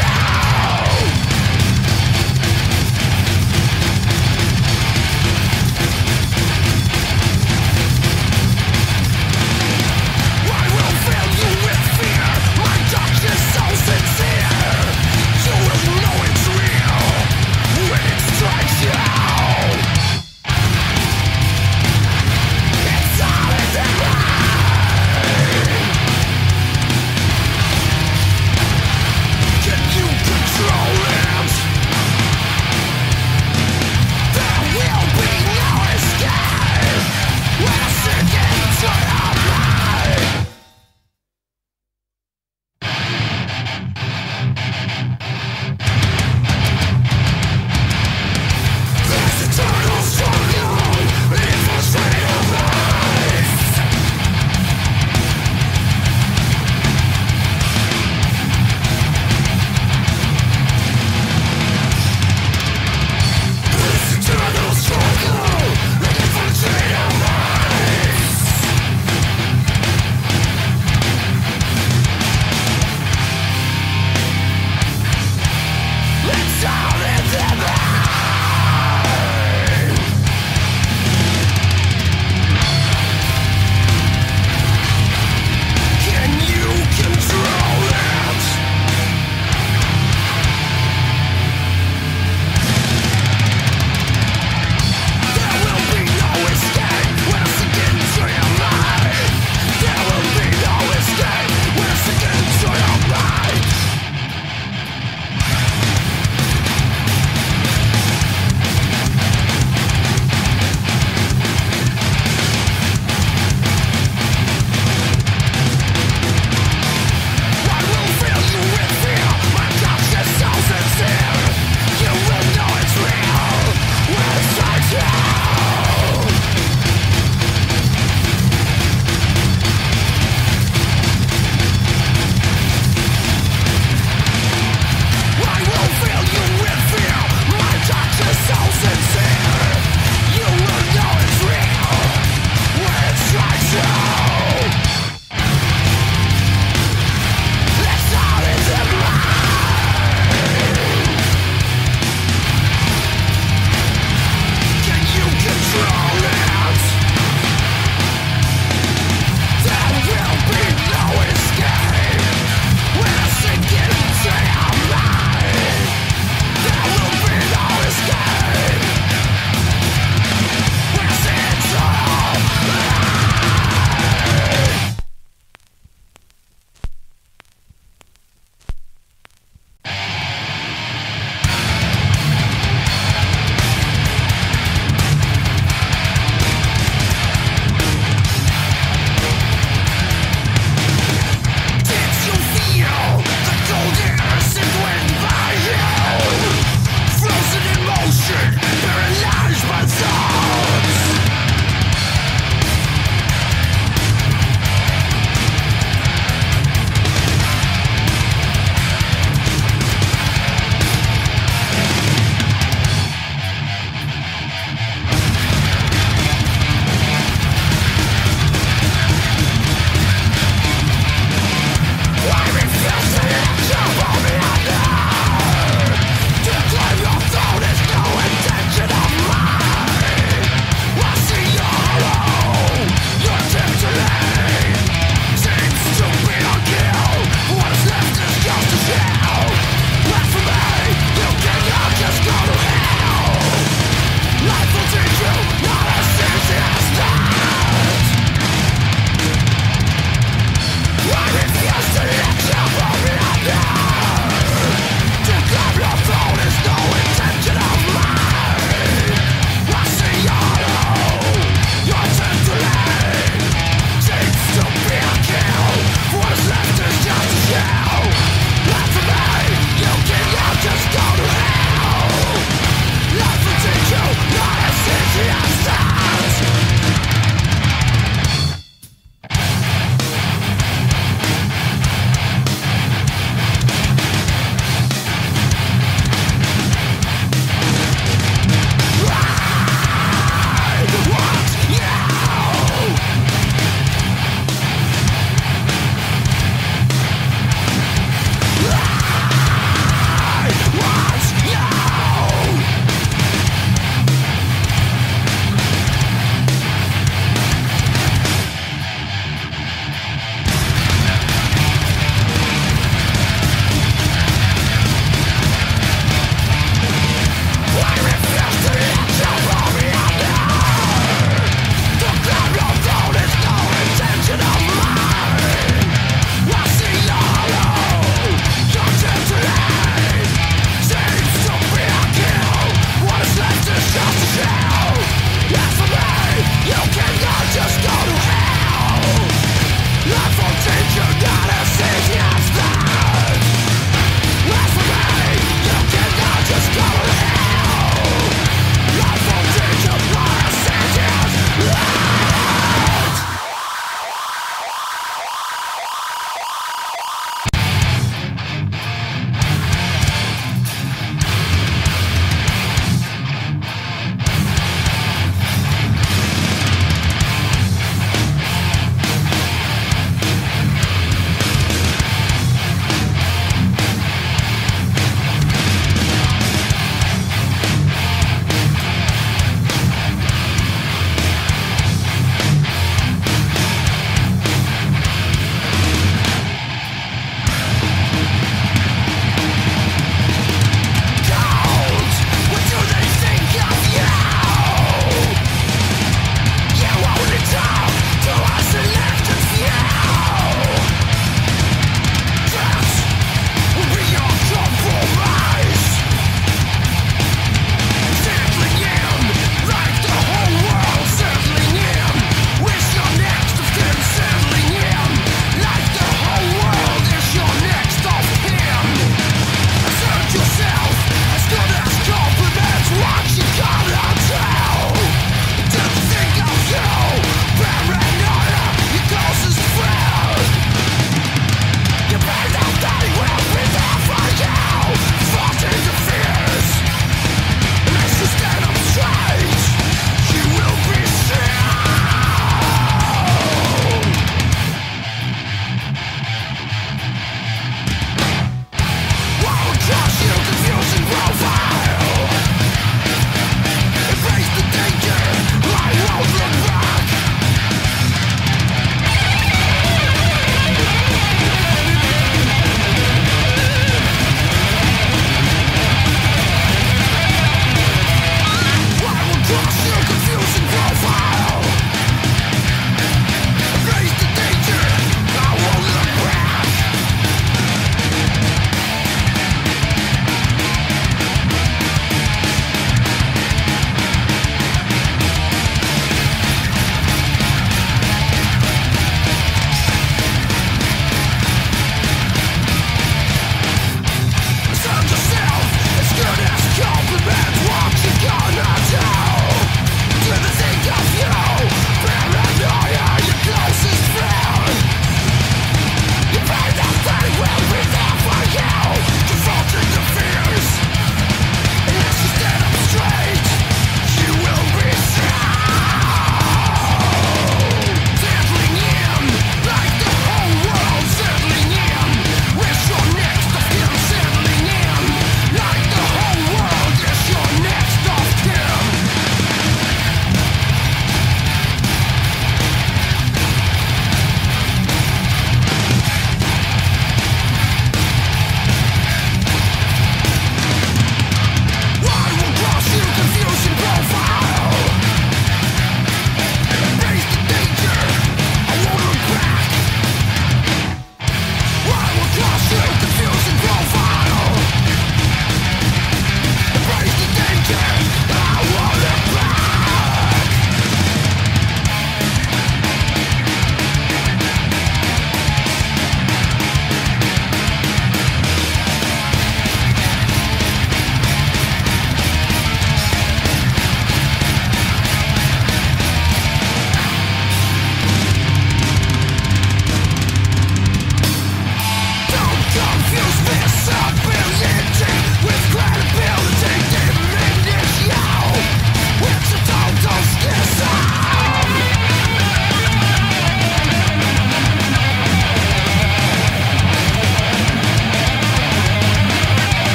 Yeah!